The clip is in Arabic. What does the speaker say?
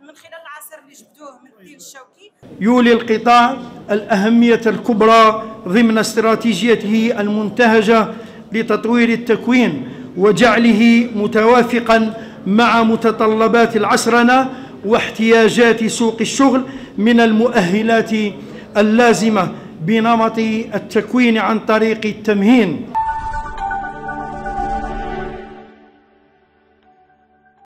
من خلال العصير اللي جبدوه من الدين الشوكي. يولي القطاع الأهمية الكبرى ضمن استراتيجيته المنتهجة لتطوير التكوين وجعله متوافقا مع متطلبات العصرنة واحتياجات سوق الشغل من المؤهلات اللازمة بنمط التكوين عن طريق التمهين.